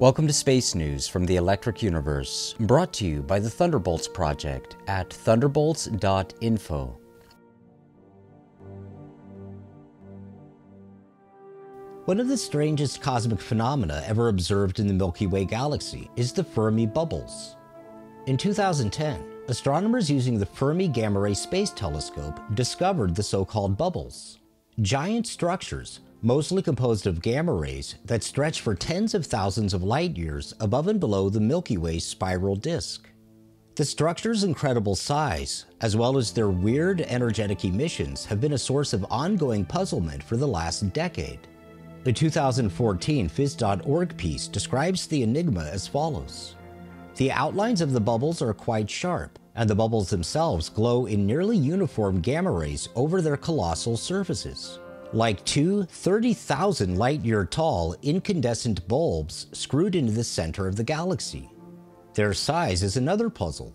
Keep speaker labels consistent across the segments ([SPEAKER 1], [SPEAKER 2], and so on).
[SPEAKER 1] Welcome to Space News from the Electric Universe, brought to you by the Thunderbolts Project at thunderbolts.info. One of the strangest cosmic phenomena ever observed in the Milky Way galaxy is the Fermi bubbles. In 2010, astronomers using the Fermi Gamma Ray Space Telescope discovered the so-called bubbles. Giant structures mostly composed of gamma rays that stretch for tens of thousands of light years above and below the Milky Way spiral disk. The structure's incredible size, as well as their weird energetic emissions, have been a source of ongoing puzzlement for the last decade. The 2014 Phys.org piece describes the enigma as follows. The outlines of the bubbles are quite sharp, and the bubbles themselves glow in nearly uniform gamma rays over their colossal surfaces like two 30,000 light year tall incandescent bulbs screwed into the center of the galaxy. Their size is another puzzle.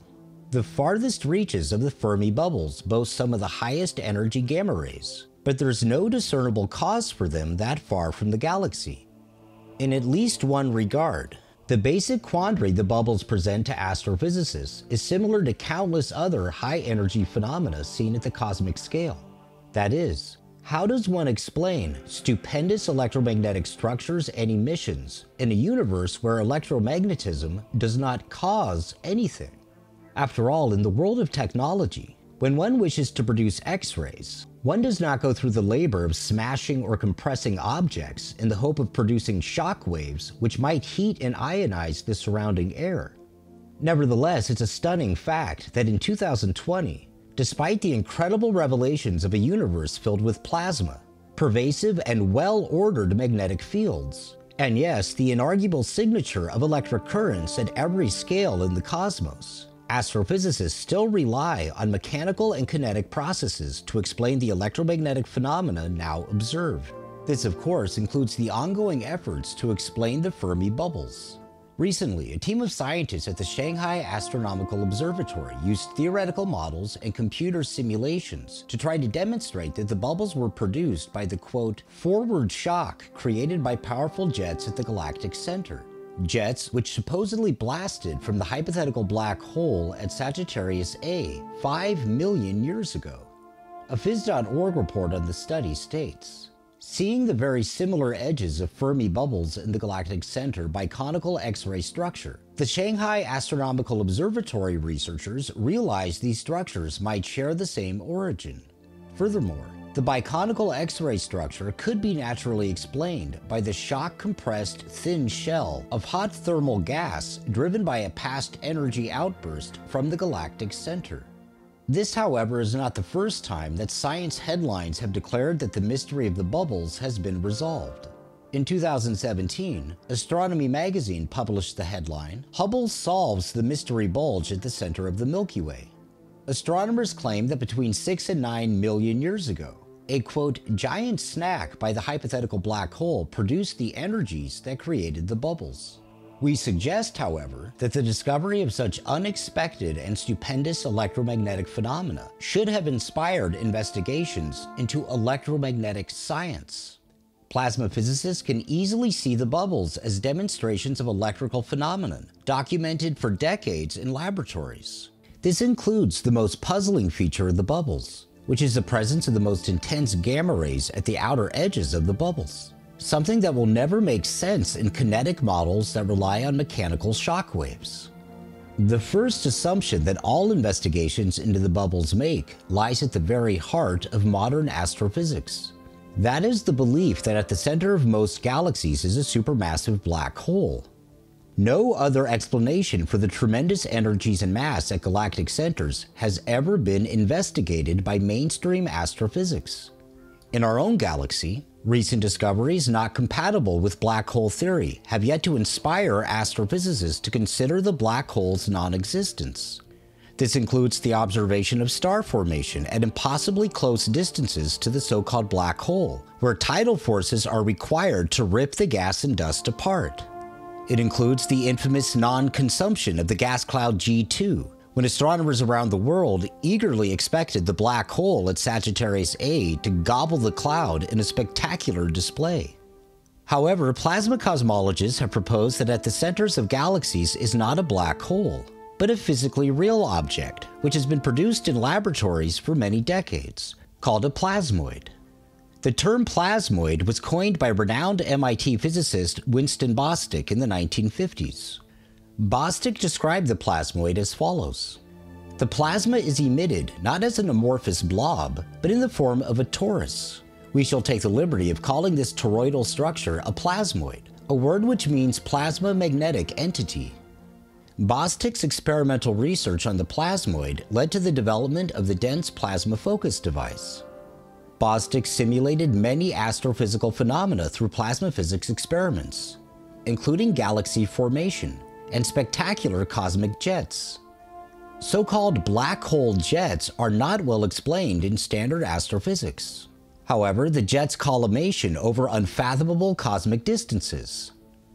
[SPEAKER 1] The farthest reaches of the Fermi bubbles boast some of the highest energy gamma rays, but there's no discernible cause for them that far from the galaxy. In at least one regard, the basic quandary the bubbles present to astrophysicists is similar to countless other high energy phenomena seen at the cosmic scale. That is, how does one explain stupendous electromagnetic structures and emissions in a universe where electromagnetism does not cause anything? After all, in the world of technology, when one wishes to produce X-rays, one does not go through the labor of smashing or compressing objects in the hope of producing shock waves which might heat and ionize the surrounding air. Nevertheless, it's a stunning fact that in 2020, despite the incredible revelations of a universe filled with plasma, pervasive and well-ordered magnetic fields, and yes, the inarguable signature of electric currents at every scale in the cosmos. Astrophysicists still rely on mechanical and kinetic processes to explain the electromagnetic phenomena now observed. This, of course, includes the ongoing efforts to explain the Fermi bubbles. Recently, a team of scientists at the Shanghai Astronomical Observatory used theoretical models and computer simulations to try to demonstrate that the bubbles were produced by the quote, forward shock created by powerful jets at the galactic center. Jets which supposedly blasted from the hypothetical black hole at Sagittarius A 5 million years ago. A Phys.org report on the study states, Seeing the very similar edges of Fermi bubbles in the galactic center biconical X-ray structure, the Shanghai Astronomical Observatory researchers realized these structures might share the same origin. Furthermore, the biconical X-ray structure could be naturally explained by the shock-compressed thin shell of hot thermal gas driven by a past energy outburst from the galactic center. This, however, is not the first time that science headlines have declared that the mystery of the bubbles has been resolved. In 2017, Astronomy magazine published the headline, Hubble solves the mystery bulge at the center of the Milky Way. Astronomers claim that between 6 and 9 million years ago, a quote, giant snack by the hypothetical black hole produced the energies that created the bubbles. We suggest, however, that the discovery of such unexpected and stupendous electromagnetic phenomena should have inspired investigations into electromagnetic science. Plasma physicists can easily see the bubbles as demonstrations of electrical phenomenon, documented for decades in laboratories. This includes the most puzzling feature of the bubbles, which is the presence of the most intense gamma rays at the outer edges of the bubbles something that will never make sense in kinetic models that rely on mechanical shock waves. The first assumption that all investigations into the bubbles make lies at the very heart of modern astrophysics. That is the belief that at the center of most galaxies is a supermassive black hole. No other explanation for the tremendous energies and mass at galactic centers has ever been investigated by mainstream astrophysics. In our own galaxy, Recent discoveries not compatible with black hole theory have yet to inspire astrophysicists to consider the black hole's non-existence. This includes the observation of star formation at impossibly close distances to the so-called black hole, where tidal forces are required to rip the gas and dust apart. It includes the infamous non-consumption of the gas cloud G2, when astronomers around the world eagerly expected the black hole at Sagittarius A to gobble the cloud in a spectacular display. However, plasma cosmologists have proposed that at the centers of galaxies is not a black hole, but a physically real object, which has been produced in laboratories for many decades, called a plasmoid. The term plasmoid was coined by renowned MIT physicist Winston Bostick in the 1950s. Bostick described the plasmoid as follows The plasma is emitted not as an amorphous blob, but in the form of a torus. We shall take the liberty of calling this toroidal structure a plasmoid, a word which means plasma magnetic entity. Bostick's experimental research on the plasmoid led to the development of the dense plasma focus device. Bostick simulated many astrophysical phenomena through plasma physics experiments, including galaxy formation and spectacular cosmic jets. So called black hole jets are not well explained in standard astrophysics. However, the jets collimation over unfathomable cosmic distances,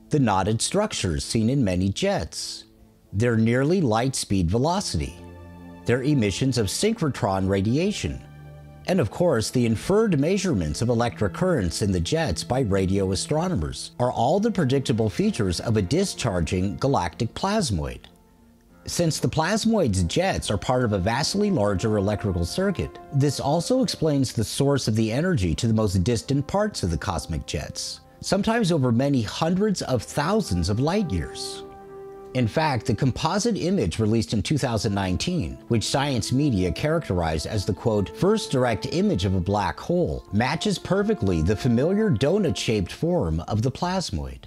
[SPEAKER 1] the knotted structures seen in many jets, their nearly light speed velocity, their emissions of synchrotron radiation, and of course, the inferred measurements of electric currents in the jets by radio astronomers are all the predictable features of a discharging galactic plasmoid. Since the plasmoid's jets are part of a vastly larger electrical circuit, this also explains the source of the energy to the most distant parts of the cosmic jets, sometimes over many hundreds of thousands of light years. In fact, the composite image released in 2019, which science media characterized as the quote, first direct image of a black hole, matches perfectly the familiar donut shaped form of the plasmoid.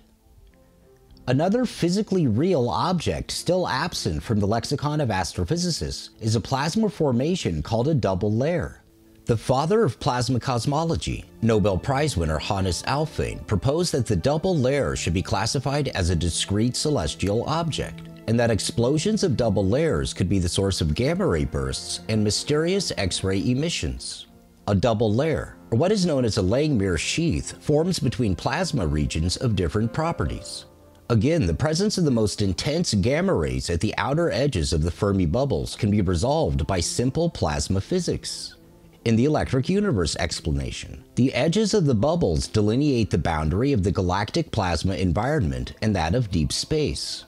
[SPEAKER 1] Another physically real object still absent from the lexicon of astrophysicists is a plasma formation called a double layer. The father of plasma cosmology, Nobel Prize winner Hannes Alfvén, proposed that the double layer should be classified as a discrete celestial object, and that explosions of double layers could be the source of gamma ray bursts and mysterious X ray emissions. A double layer, or what is known as a Langmuir sheath, forms between plasma regions of different properties. Again, the presence of the most intense gamma rays at the outer edges of the Fermi bubbles can be resolved by simple plasma physics. In the electric universe explanation, the edges of the bubbles delineate the boundary of the galactic plasma environment and that of deep space.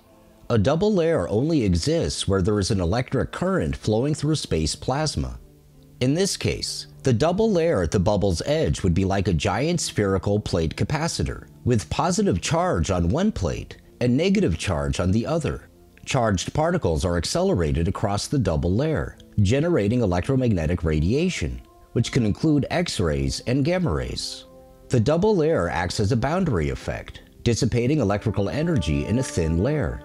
[SPEAKER 1] A double layer only exists where there is an electric current flowing through space plasma. In this case, the double layer at the bubble's edge would be like a giant spherical plate capacitor, with positive charge on one plate and negative charge on the other. Charged particles are accelerated across the double layer, generating electromagnetic radiation, which can include X rays and gamma rays. The double layer acts as a boundary effect, dissipating electrical energy in a thin layer.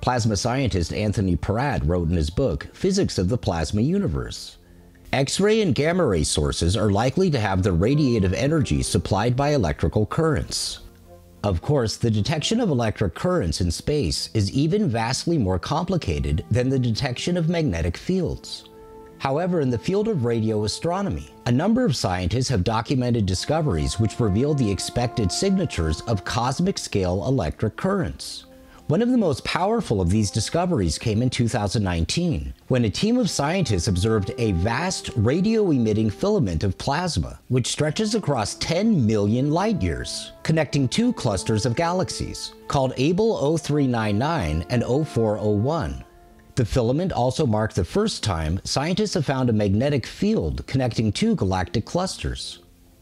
[SPEAKER 1] Plasma scientist Anthony Peratt wrote in his book, Physics of the Plasma Universe. X ray and gamma ray sources are likely to have the radiative energy supplied by electrical currents. Of course, the detection of electric currents in space is even vastly more complicated than the detection of magnetic fields. However, in the field of radio astronomy, a number of scientists have documented discoveries which reveal the expected signatures of cosmic scale electric currents. One of the most powerful of these discoveries came in 2019, when a team of scientists observed a vast radio emitting filament of plasma, which stretches across 10 million light years, connecting two clusters of galaxies, called Abell 0399 and 0401. The filament also marked the first time scientists have found a magnetic field connecting two galactic clusters.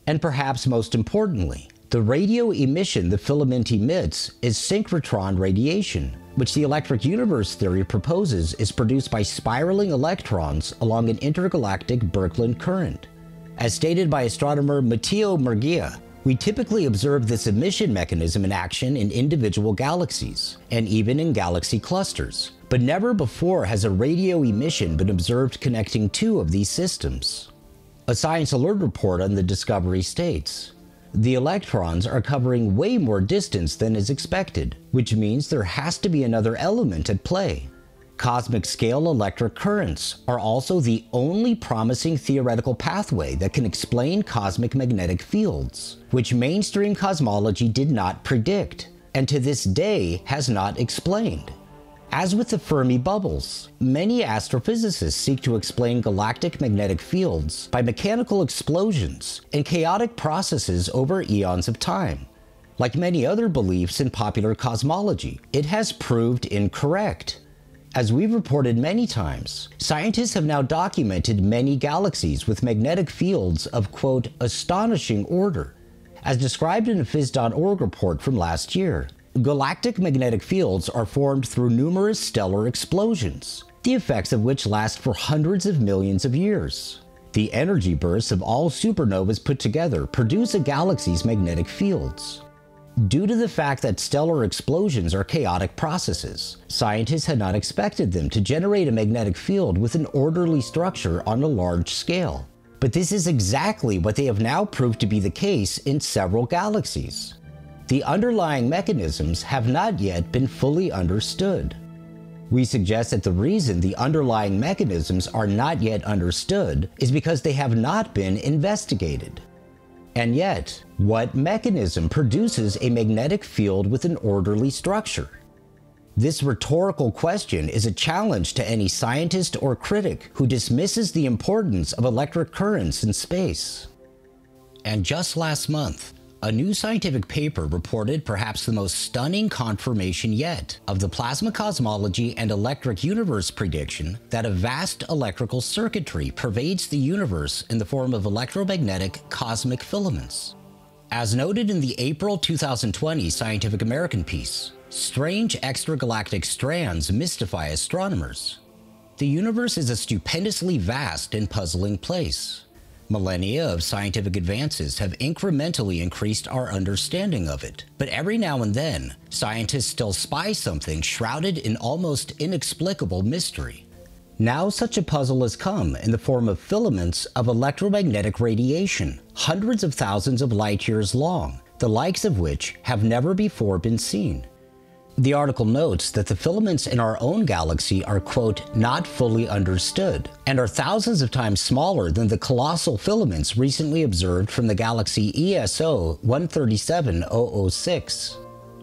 [SPEAKER 1] And perhaps most importantly, the radio emission the filament emits is synchrotron radiation, which the electric universe theory proposes is produced by spiraling electrons along an intergalactic Birkeland current. As stated by astronomer Matteo Murgia, we typically observe this emission mechanism in action in individual galaxies, and even in galaxy clusters, but never before has a radio emission been observed connecting two of these systems. A Science Alert report on the discovery states the electrons are covering way more distance than is expected, which means there has to be another element at play. Cosmic scale electric currents are also the only promising theoretical pathway that can explain cosmic magnetic fields, which mainstream cosmology did not predict, and to this day has not explained. As with the Fermi bubbles, many astrophysicists seek to explain galactic magnetic fields by mechanical explosions and chaotic processes over eons of time. like many other beliefs in popular cosmology, it has proved incorrect. As we've reported many times, scientists have now documented many galaxies with magnetic fields of, quote, astonishing order, as described in a Phys.org report from last year. Galactic magnetic fields are formed through numerous stellar explosions, the effects of which last for hundreds of millions of years. The energy bursts of all supernovas put together produce a galaxy's magnetic fields. Due to the fact that stellar explosions are chaotic processes, scientists had not expected them to generate a magnetic field with an orderly structure on a large scale. But this is exactly what they have now proved to be the case in several galaxies. The underlying mechanisms have not yet been fully understood. We suggest that the reason the underlying mechanisms are not yet understood is because they have not been investigated. And yet, what mechanism produces a magnetic field with an orderly structure? This rhetorical question is a challenge to any scientist or critic who dismisses the importance of electric currents in space. And just last month, a new scientific paper reported perhaps the most stunning confirmation yet of the plasma cosmology and electric universe prediction that a vast electrical circuitry pervades the universe in the form of electromagnetic cosmic filaments. As noted in the April 2020 Scientific American piece, strange extragalactic strands mystify astronomers. The universe is a stupendously vast and puzzling place. Millennia of scientific advances have incrementally increased our understanding of it, but every now and then, scientists still spy something shrouded in almost inexplicable mystery. Now such a puzzle has come in the form of filaments of electromagnetic radiation, hundreds of thousands of light years long, the likes of which have never before been seen. The article notes that the filaments in our own galaxy are, quote, not fully understood, and are thousands of times smaller than the colossal filaments recently observed from the galaxy ESO 137006.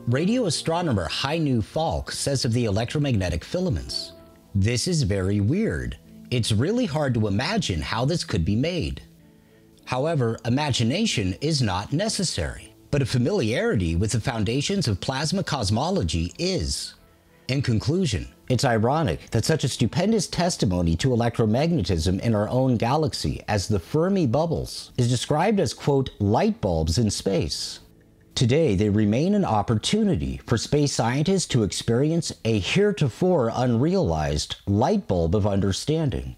[SPEAKER 1] Radio astronomer Heino Falcke says of the electromagnetic filaments, This is very weird. It's really hard to imagine how this could be made. However, imagination is not necessary but a familiarity with the foundations of plasma cosmology is. In conclusion, it's ironic that such a stupendous testimony to electromagnetism in our own galaxy as the Fermi bubbles is described as, quote, light bulbs in space. Today, they remain an opportunity for space scientists to experience a heretofore unrealized light bulb of understanding.